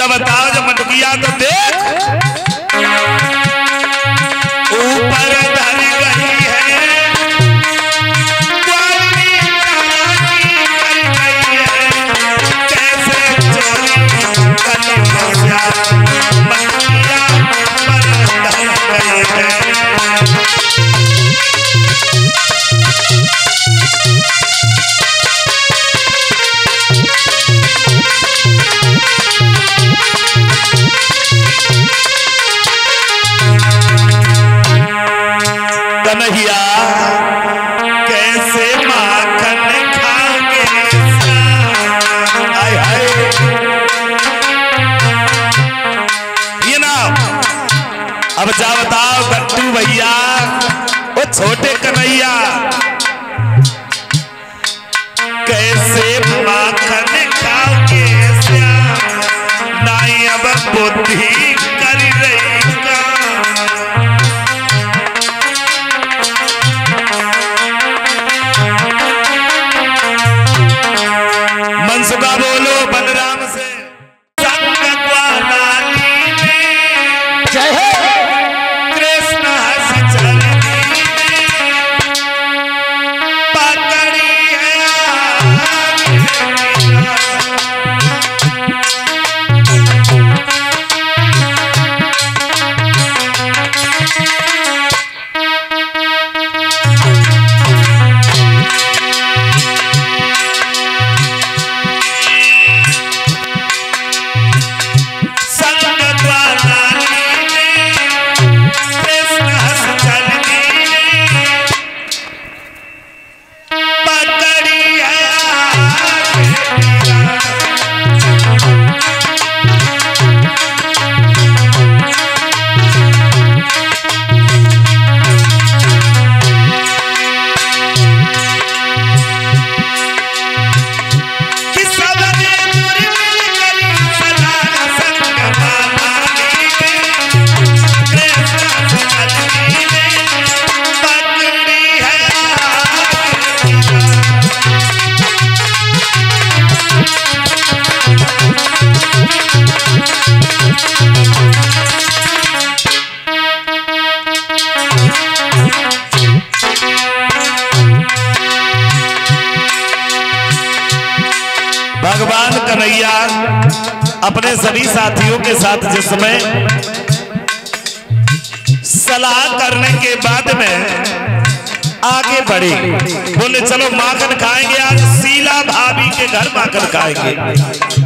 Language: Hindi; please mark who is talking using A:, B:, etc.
A: जब ताज मटकिया तो कन्हैया, कैसे माखन खाओगे हाय हाय। ये ना, अब जा बताओ गट्टू भैया वो छोटे कन्हैया, कैसे माखन खाओगे श्याम नाई अब बुद्धि बोलो बलराम से। भगवान कन्हैया अपने सभी साथियों के साथ जिस समय सलाह करने के बाद में आगे बढ़े। बोले, चलो माखन खाएँगे आज शीला भाभी के घर माखन खाएँगे।